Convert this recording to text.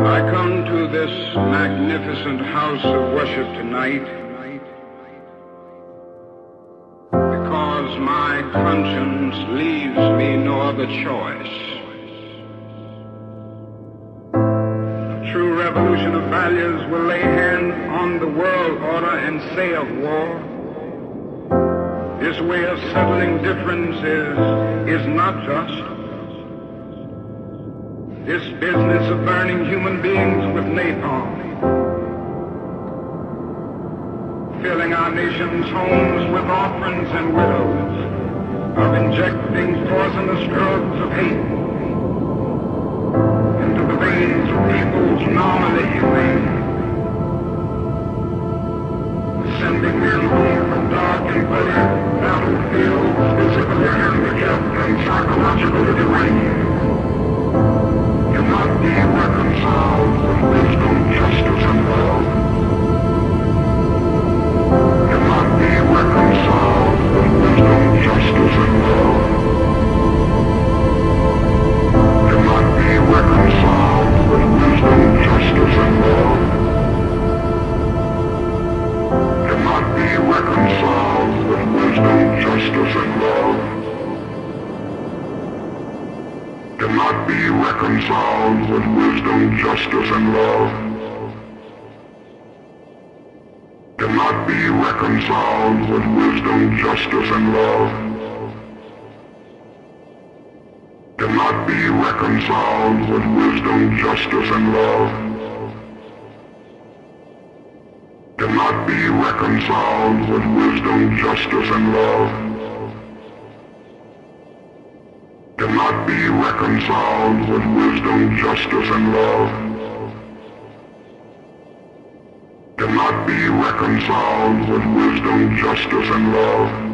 I come to this magnificent house of worship tonight because my conscience leaves me no other choice. A true revolution of values will lay hand on the world order and say of war, this way of settling differences is not just. This business of burning human beings with napalm, filling our nation's homes with orphans and widows, of injecting poisonous drugs of hate. Into the veins of peoples normally humane, sending men home from dark and bloody battlefields, physically handicapped and psychologically deranged cannot be reconciled with wisdom, justice, and love. Cannot be reconciled with wisdom, justice, and love. Cannot be reconciled with wisdom, justice, and love. Cannot be reconciled with wisdom, justice, and love. Cannot be reconciled with wisdom, justice, and love. Cannot be reconciled with wisdom, justice, and love.